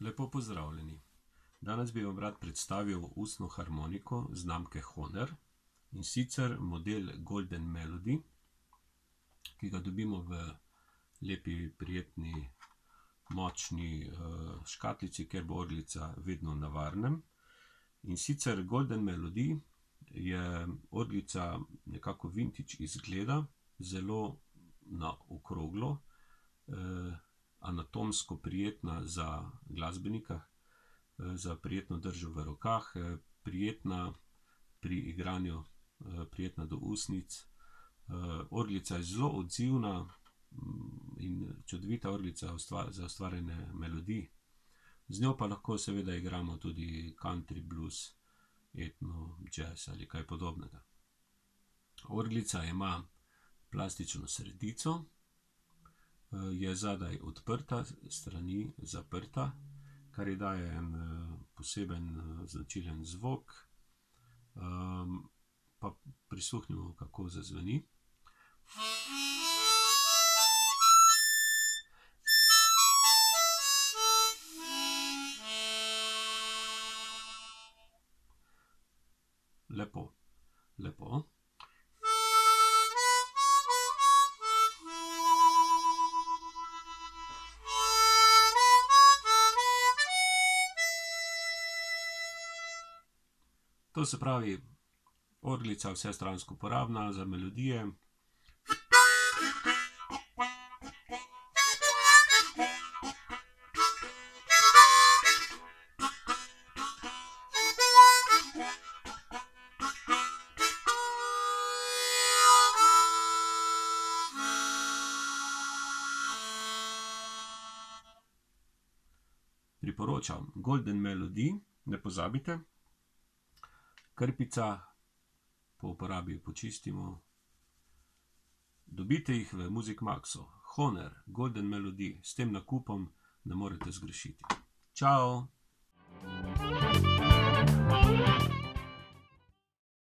Lepo pozdravljeni. Danes bi vam rad predstavil ustno harmoniko znamke Honer, in sicer model Golden Melody, ki ga dobimo v lepi, prijetni, močni, škatlici, kjer bo orglica vedno na varnem. In sicer Golden Melody je orglica nekako vintage izgleda, zelo na okroglo, anatomsko prijetna za glasbenika, za prijetno držo v rokah, prijetna pri igranju, prijetna do ustnic. orglica je zelo odzivna, in čudovita orglica za ustvarjanje melodij. Z njo pa lahko seveda igramo tudi country, blues, etno, jazz ali kaj podobnega. Orglica ima plastično sredico, je zadaj odprta, strani zaprta, kar ji daje en, poseben, značilen zvok. pa prisluhnimo, kako zazveni. Lepo. Lepo. To se pravi, orglica vsestransko uporabna za melodije. Priporočam Golden Melody, ne pozabite. Krpica, po uporabi počistimo. Dobite jih v Muzikmaxu. Honer, Golden Melody. S tem nakupom ne morete zgrešiti. Čao.